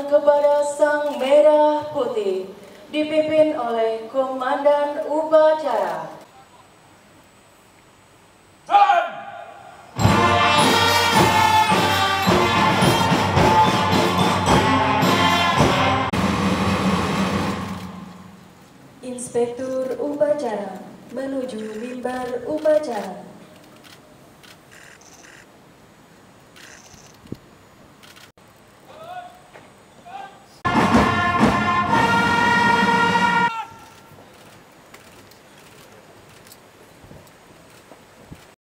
kepada Sang Merah Putih dipimpin oleh Komandan Upacara. Inspektur Upacara menuju mimbar upacara.